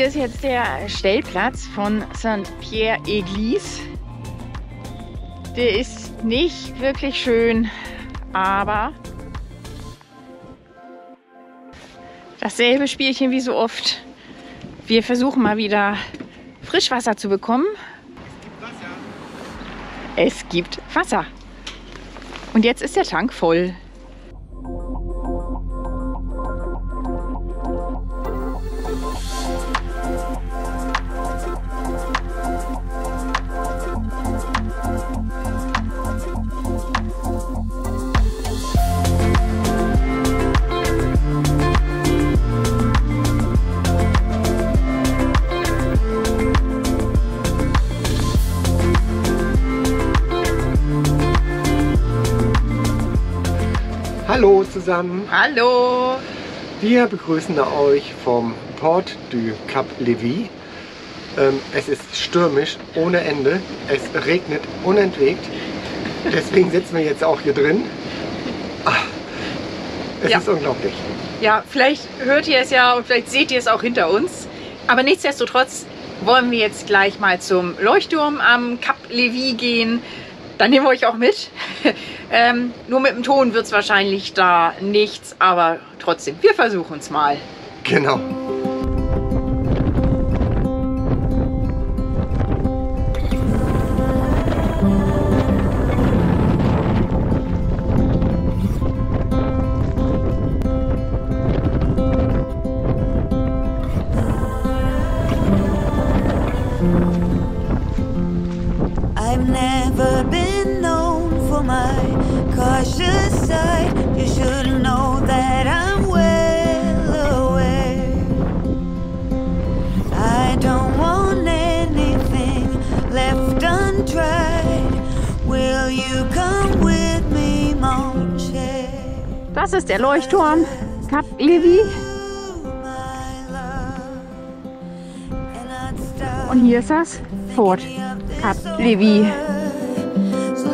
ist jetzt der Stellplatz von Saint-Pierre-Église. Der ist nicht wirklich schön, aber dasselbe Spielchen wie so oft. Wir versuchen mal wieder Frischwasser zu bekommen. Es gibt Wasser. Und jetzt ist der Tank voll. Zusammen. Hallo. Wir begrüßen euch vom Port du Cap Levis. Ähm, es ist stürmisch ohne Ende. Es regnet unentwegt. Deswegen sitzen wir jetzt auch hier drin. Ach, es Ja. ist unglaublich. Ja, vielleicht hört ihr es ja und vielleicht seht ihr es auch hinter uns. Aber nichtsdestotrotz wollen wir jetzt gleich mal zum Leuchtturm am Cap Levis gehen. Dann nehmen wir euch auch mit. ähm, nur mit dem Ton wird es wahrscheinlich da nichts, aber trotzdem, wir versuchen es mal. Genau. Das ist der Leuchtturm I'd start Und hier ist das Fort Cap Levis. So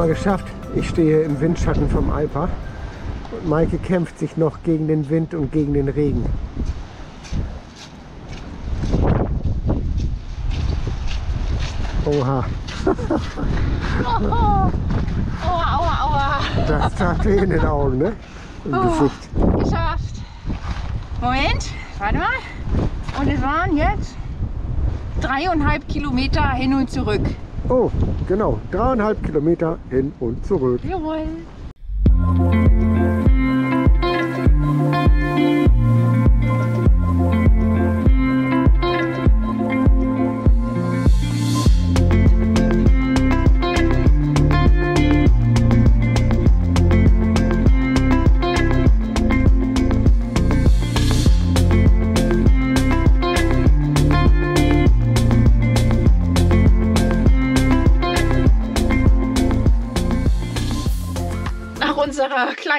mal geschafft. Ich stehe im Windschatten vom Alper. Und Maike kämpft sich noch gegen den Wind und gegen den Regen. Oha, Aua, aua, aua. das tat weh in den Augen, ne? Im Oh. Gesicht. Geschafft. Moment, warte mal. Und es waren jetzt dreieinhalb Kilometer hin und zurück. Oh, genau. Dreieinhalb Kilometer hin und zurück. Jawohl.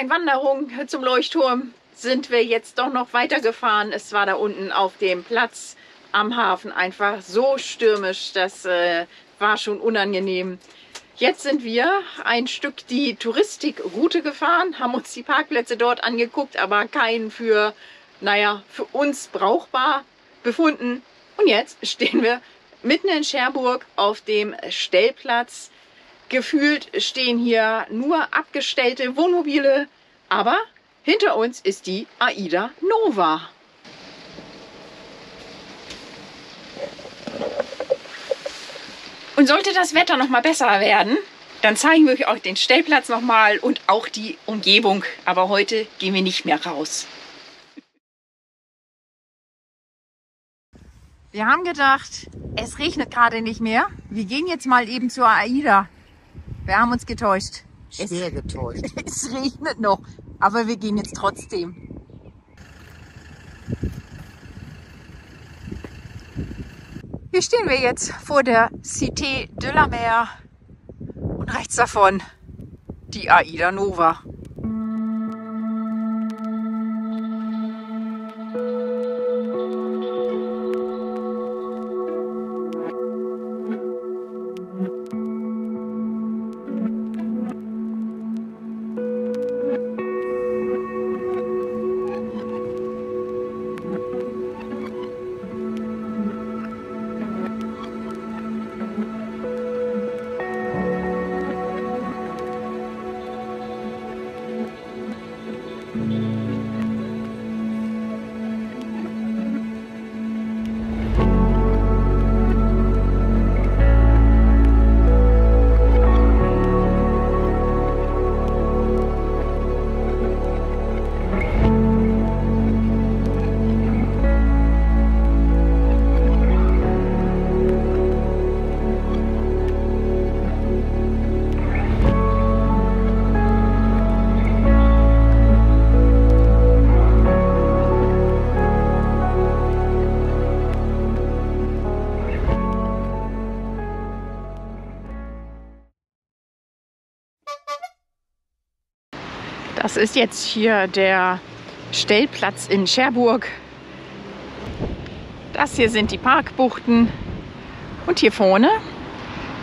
Kleinen Wanderung zum Leuchtturm sind wir jetzt doch noch weitergefahren. Es war da unten auf dem Platz am Hafen einfach so stürmisch, das äh, war schon unangenehm. Jetzt sind wir ein Stück die Touristikroute gefahren, haben uns die Parkplätze dort angeguckt, aber keinen für, naja, für uns brauchbar befunden. Und jetzt stehen wir mitten in Cherbourg auf dem Stellplatz. Gefühlt stehen hier nur abgestellte Wohnmobile, aber hinter uns ist die Aida Nova. Und sollte das Wetter noch mal besser werden, dann zeigen wir euch den Stellplatz noch mal und auch die Umgebung. Aber heute gehen wir nicht mehr raus. Wir haben gedacht, es regnet gerade nicht mehr. Wir gehen jetzt mal eben zur AIDA. Wir haben uns getäuscht. Es, Schwer getäuscht. es regnet noch, aber wir gehen jetzt trotzdem. Hier stehen wir jetzt vor der Cité de la Mer und rechts davon die Aida Nova. Das ist jetzt hier der Stellplatz in Cherbourg. Das hier sind die Parkbuchten. Und hier vorne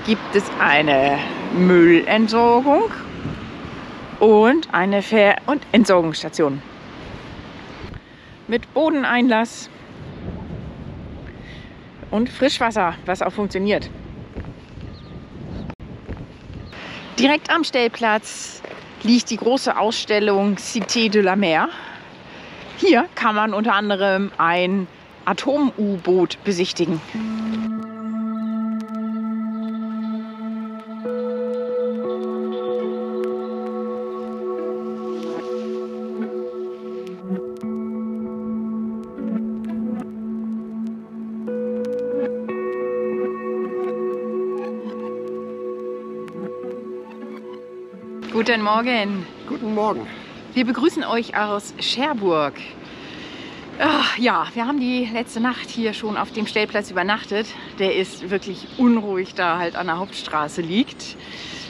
gibt es eine Müllentsorgung und eine Ver- und Entsorgungsstation. Mit Bodeneinlass und Frischwasser, was auch funktioniert. Direkt am Stellplatz liegt die große Ausstellung Cité de la Mer. Hier kann man unter anderem ein Atom-U-Boot besichtigen. Guten Morgen. Guten Morgen. Wir begrüßen euch aus Cherbourg. Ach, ja, wir haben die letzte Nacht hier schon auf dem Stellplatz übernachtet. Der ist wirklich unruhig, da halt an der Hauptstraße liegt.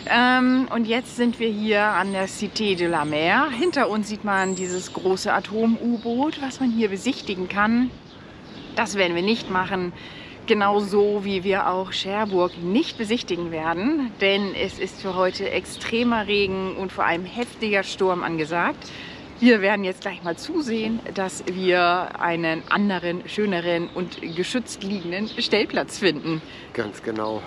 Ähm, und jetzt sind wir hier an der Cité de la Mer. Hinter uns sieht man dieses große Atom-U-Boot, was man hier besichtigen kann. Das werden wir nicht machen. Genauso wie wir auch Cherbourg nicht besichtigen werden, denn es ist für heute extremer Regen und vor allem heftiger Sturm angesagt. Wir werden jetzt gleich mal zusehen, dass wir einen anderen, schöneren und geschützt liegenden Stellplatz finden. Ganz genau.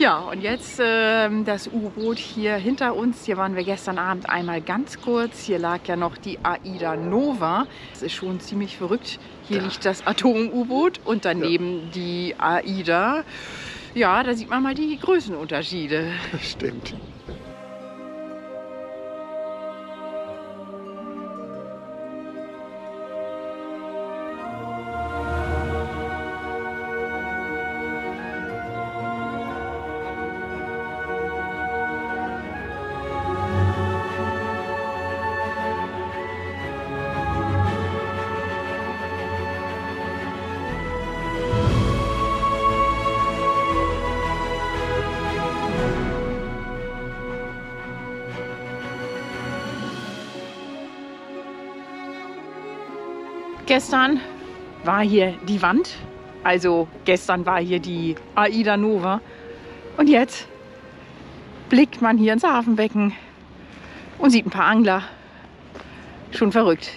Ja, und jetzt ähm, das U-Boot hier hinter uns. Hier waren wir gestern Abend einmal ganz kurz. Hier lag ja noch die Aida Nova. Das ist schon ziemlich verrückt. Hier Ja. liegt das Atom-U-Boot und daneben die Aida. Ja, da sieht man mal die Größenunterschiede. Stimmt. Gestern war hier die Wand. Also gestern war hier die Aida Nova. Und jetzt blickt man hier ins Hafenbecken und sieht ein paar Angler. Schon verrückt.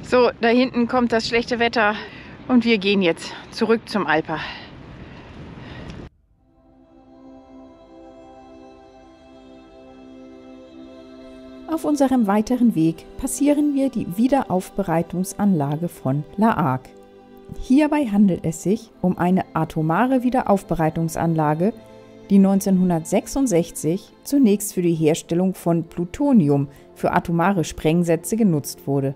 So, da hinten kommt das schlechte Wetter und wir gehen jetzt zurück zum Alper. Auf unserem weiteren Weg passieren wir die Wiederaufbereitungsanlage von La Hague. Hierbei handelt es sich um eine atomare Wiederaufbereitungsanlage, die 1966 zunächst für die Herstellung von Plutonium für atomare Sprengsätze genutzt wurde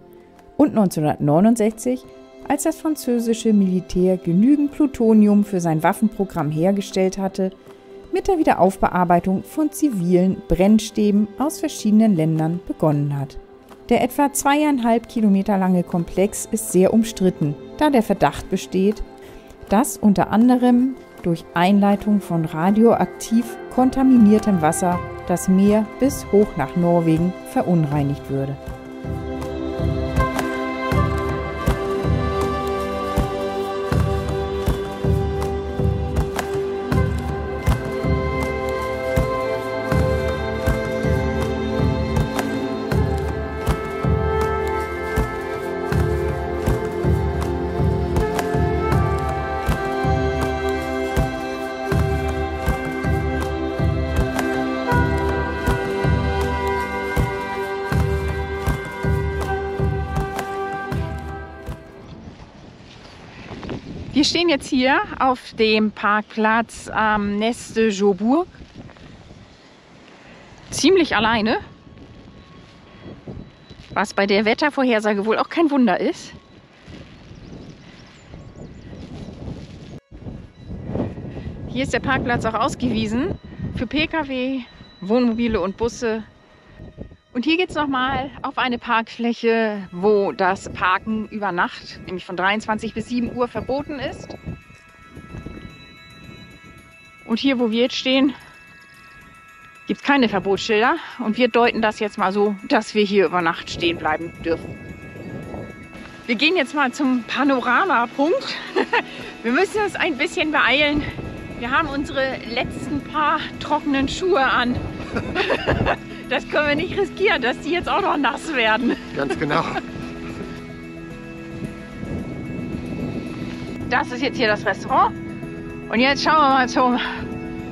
und 1969, als das französische Militär genügend Plutonium für sein Waffenprogramm hergestellt hatte, mit der Wiederaufbearbeitung von zivilen Brennstäben aus verschiedenen Ländern begonnen hat. Der etwa zweieinhalb Kilometer lange Komplex ist sehr umstritten, da der Verdacht besteht, dass unter anderem durch Einleitung von radioaktiv kontaminiertem Wasser das Meer bis hoch nach Norwegen verunreinigt würde. Wir stehen jetzt hier auf dem Parkplatz am Neste Joburg. Ziemlich alleine. Was bei der Wettervorhersage wohl auch kein Wunder ist. Hier ist der Parkplatz auch ausgewiesen für Pkw, Wohnmobile und Busse. Und hier geht es nochmal auf eine Parkfläche, wo das Parken über Nacht, nämlich von 23 bis 7 Uhr, verboten ist. Und hier, wo wir jetzt stehen, gibt es keine Verbotsschilder. Und wir deuten das jetzt mal so, dass wir hier über Nacht stehen bleiben dürfen. Wir gehen jetzt mal zum Panoramapunkt. Wir müssen uns ein bisschen beeilen. Wir haben unsere letzten paar trockenen Schuhe an. Das können wir nicht riskieren, dass die jetzt auch noch nass werden. Ganz genau. Das ist jetzt hier das Restaurant. Und jetzt schauen wir mal zum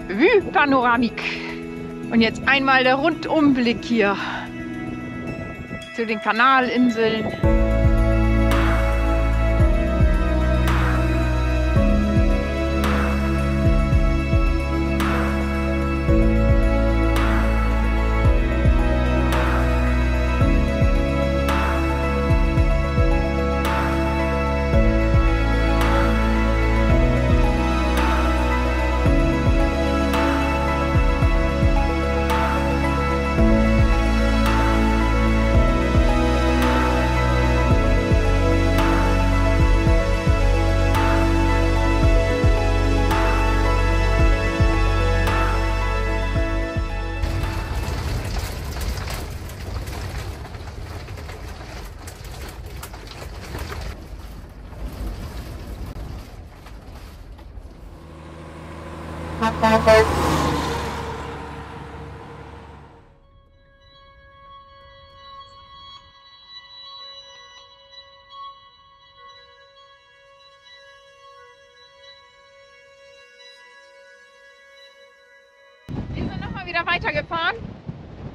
Vue Panoramique. Und jetzt einmal der Rundumblick hier zu den Kanalinseln. Wir sind nochmal wieder weitergefahren.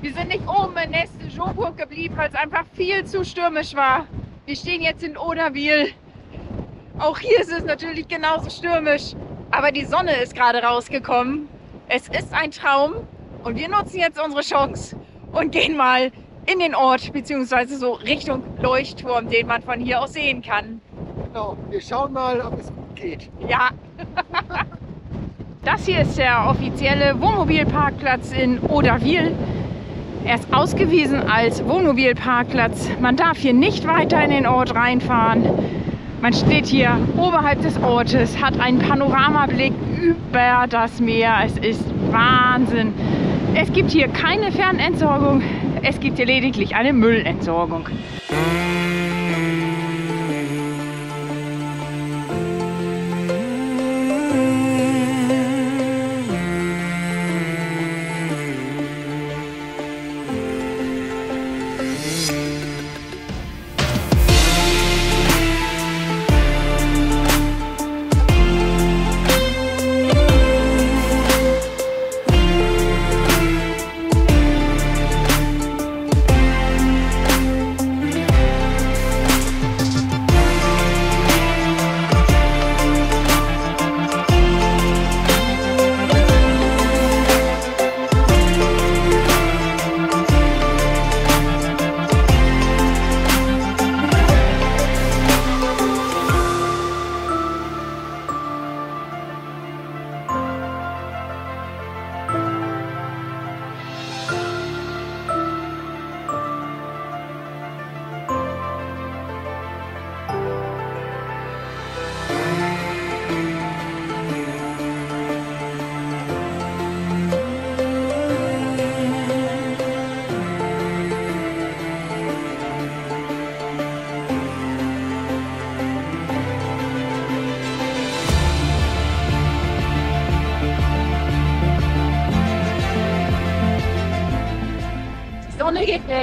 Wir sind nicht oben in Neste Joburg geblieben, weil es einfach viel zu stürmisch war. Wir stehen jetzt in Oderwil. Auch hier ist es natürlich genauso stürmisch. Aber die Sonne ist gerade rausgekommen. Es ist ein Traum. Und wir nutzen jetzt unsere Chance und gehen mal in den Ort, beziehungsweise so Richtung Leuchtturm, den man von hier aus sehen kann. genau. Wir schauen mal, ob es gut geht. Ja. Das hier ist der offizielle Wohnmobilparkplatz in Oderwil. Er ist ausgewiesen als Wohnmobilparkplatz. Man darf hier nicht weiter in den Ort reinfahren. Man steht hier oberhalb des Ortes, hat einen Panoramablick über das Meer. Es ist Wahnsinn. Es gibt hier keine Fernentsorgung. Es gibt hier lediglich eine Müllentsorgung.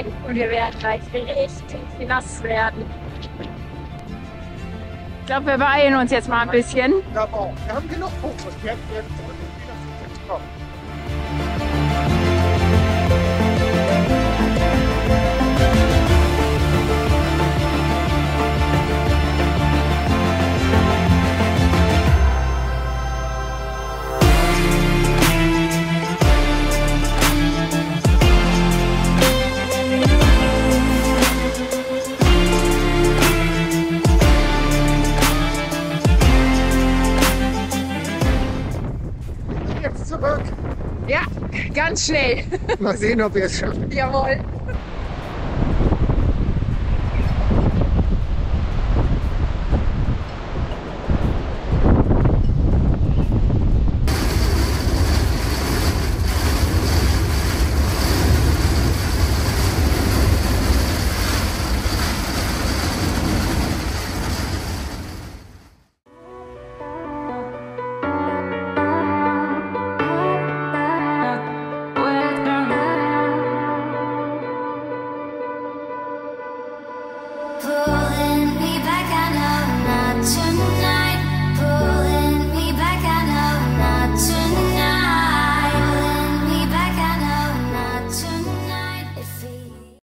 Weg und wir werden gleich richtig nass werden. Ich glaube, wir beeilen uns jetzt mal ein bisschen. Wir haben genug Fokus. Schnell. Mal sehen, ob wir es schaffen. Jawohl.